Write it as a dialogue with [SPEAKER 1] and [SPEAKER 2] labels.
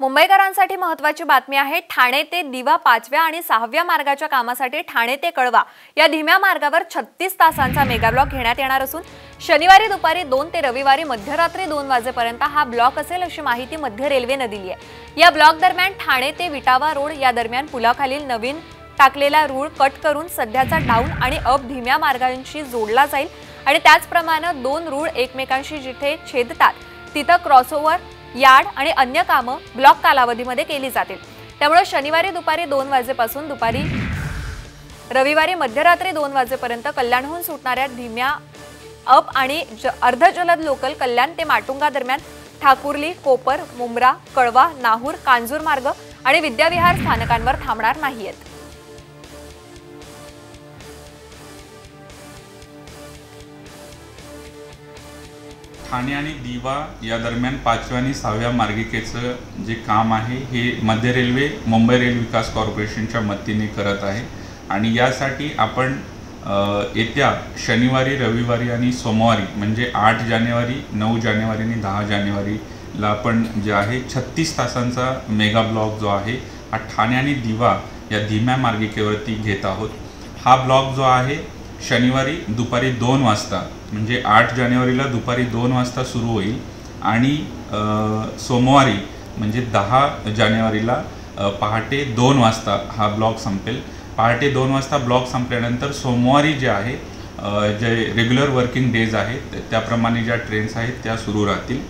[SPEAKER 1] मुंबईकरांसाठी महत्त्वाची बातमी आहे ठाणे ते दिवा पाचव्या आणि सहाव्या मार्गाच्या कामासाठी ठाणे ते कळवा. या धीम्या मार्गावर छत्तीस तासांचा मेगा ब्लॉक घेण्यात येणार असून शनिवारी दुपारी दोन ते रविवारी मध्यरात्री दोन वाजेपर्यंत हा ब्लॉक असेल अशी माहिती मध्य रेल्वेनं दिली आहे या ब्लॉक दरम्यान ठाणे ते विटावा रोड या दरम्यान पुलाखालील नवीन टाकलेला रूळ कट करून सध्याचा डाऊन आणि अप धीम्या मार्गांशी जोडला जाईल आणि त्याचप्रमाणे दोन रूळ एकमेकांशी जिथे छेदतात तिथं क्रॉसओव्हर यार्ड आणि अन्य कामं ब्लॉक कालावधीमध्ये केली जातील. त्यामुळे शनिवारी दुपारी दोन वाजेपासून दुपारी रविवारी मध्यरात्री दोन वाजेपर्यंत कल्याणहून सुटणाऱ्या धीम्या अप आणि ज अर्धजलद लोकल कल्याण ते माटुंगा दरम्यान ठाकुर्ली कोपर मुंब्रा कळवा नाहूर कांजूर मार्ग आणि विद्याविहार स्थानकांवर थांबणार नाहीयेत.
[SPEAKER 2] ठाणे आणि दिवा या दरम्यान पाचव्या आणि सहाव्या मार्गिकेचं जे काम आहे हे मध्य रेल्वे मुंबई रेल विकास कॉर्पोरेशनच्या मदतीने करत आहे. आणि यासाठी आपण येत्या शनिवारी रविवारी आणि सोमवारी म्हणजे आठ जानेवारी नऊ जानेवारी आणि दहा जानेवारीला आपण जे आहे छत्तीस तासांचा मेगा ब्लॉक जो आहे हा ठाणे आणि दिवा या धीम्या मार्गिकेवरती घेत आहोत. हा ब्लॉक जो आहे शनिवारी दुपारी दोन वाजता म्हणजे आठ जानेवारीला दुपारी दोन वाजता सुरू होईल आणि सोमवारी म्हणजे दहा जानेवारीला पहाटे दोन वाजता हा ब्लॉक संपेल. पहाटे दोन वाजता ब्लॉक संपल्यानंतर सोमवारी जे आहे जे रेग्युलर वर्किंग डेज आहेत त्याप्रमाणे ज्या ट्रेन्स आहेत त्या सुरू राहतील.